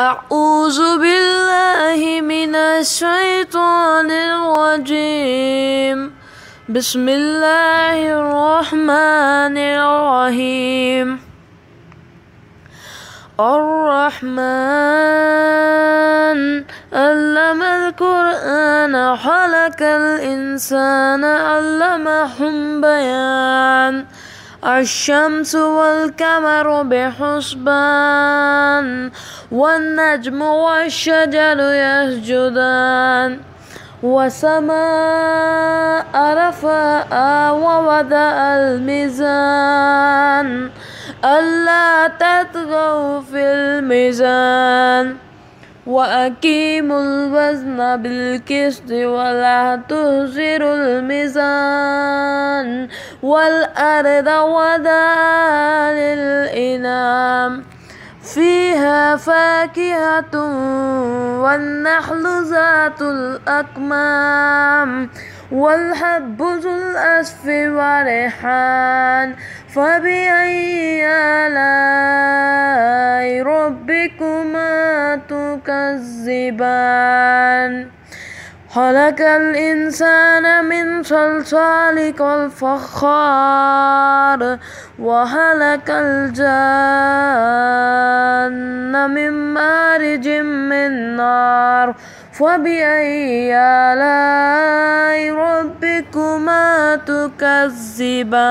أعوذ بالله من الشيطان الرجيم. بسم الله الرحمن الرحيم. الرحمن علم القرآن خلق الإنسان علمهم بيان. الشمس والقمر بحسبان. والنجم والشجر يسجدان وسماء رفعها ووضع الميزان ألا تطغوا في الميزان وأقيموا الوزن بالقسط ولا تهزروا الميزان والأرض وضعها للإنام فيها فاكهة والنحل ذات الأكمام والحب ذو الأسف وريحان فبأي آلاء ربكما تكذبان؟ خلق الإنسان من صلصال كالفخار وخلق الجن من مارج من نار فبأي آلاء ربكما تكذبان.